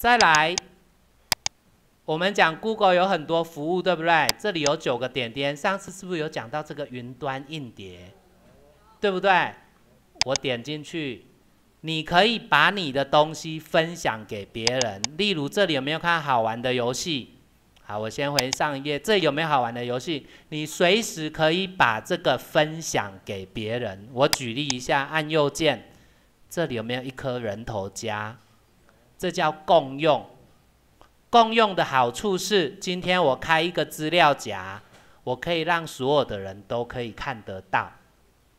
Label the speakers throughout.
Speaker 1: 再来，我们讲 Google 有很多服务，对不对？这里有九个点点，上次是不是有讲到这个云端硬碟？对不对？我点进去，你可以把你的东西分享给别人。例如，这里有没有看好玩的游戏？好，我先回上一页，这有没有好玩的游戏？你随时可以把这个分享给别人。我举例一下，按右键，这里有没有一颗人头加？这叫共用。共用的好处是，今天我开一个资料夹，我可以让所有的人都可以看得到。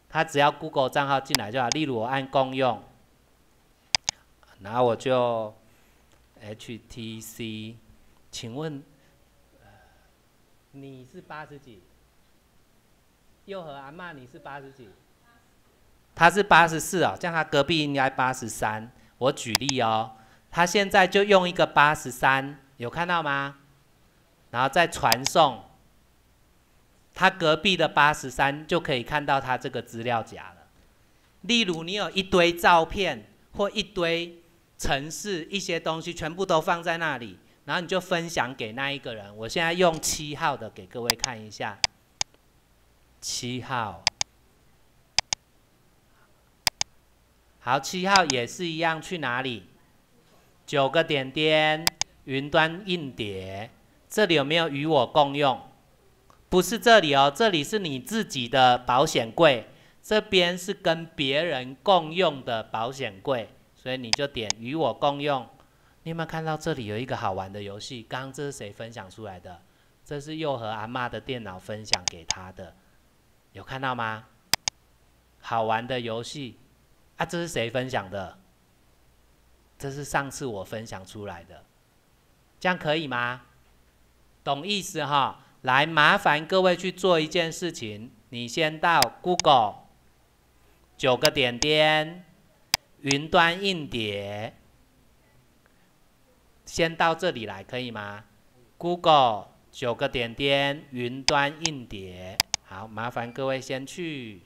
Speaker 1: 他只要 Google 账号进来就好。例如我按共用，然后我就 HTC，请问你是八十几？又和阿妈你是八十几？他是八十四哦，这样他隔壁应该八十三。我举例哦，他现在就用一个八十三，有看到吗？然后再传送。他隔壁的八十三就可以看到他这个资料夹了。例如，你有一堆照片或一堆城市一些东西，全部都放在那里，然后你就分享给那一个人。我现在用七号的给各位看一下。七号，好，七号也是一样，去哪里？九个点点，云端硬碟，这里有没有与我共用？不是这里哦，这里是你自己的保险柜，这边是跟别人共用的保险柜，所以你就点与我共用。你有没有看到这里有一个好玩的游戏？刚刚这是谁分享出来的？这是又和阿妈的电脑分享给他的，有看到吗？好玩的游戏啊，这是谁分享的？这是上次我分享出来的，这样可以吗？懂意思哈？来，麻烦各位去做一件事情。你先到 Google，九个点点，云端硬碟，先到这里来，可以吗？Google 九个点点，云端硬碟。好，麻烦各位先去。